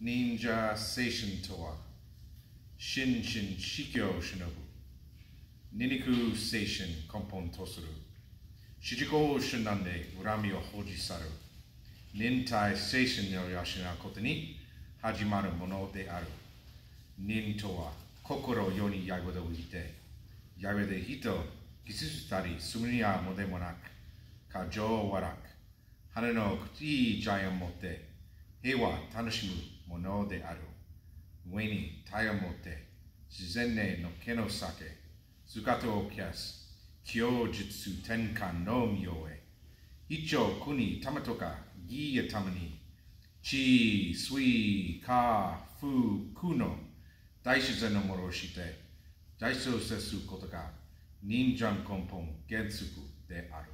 忍者精神とは、心身死去を忍ぶ、二肉精神根本とする、主軸を主なんで恨みを保持される、忍耐精神を養うことに始まるものである。忍とは、心世にヤゴでいて、ヤゴで人、傷つたり、すむにはもでもなく、過剰わらく、羽のいいジャイアン持って、平和楽しむものである。上に体を持って、自然ねの毛の酒、姿を消す、教術転換の妙へ、一丁国たまとか、義やために、地、水、火、風、空の大自然のものをして、大創設することが、忍者根本原則である。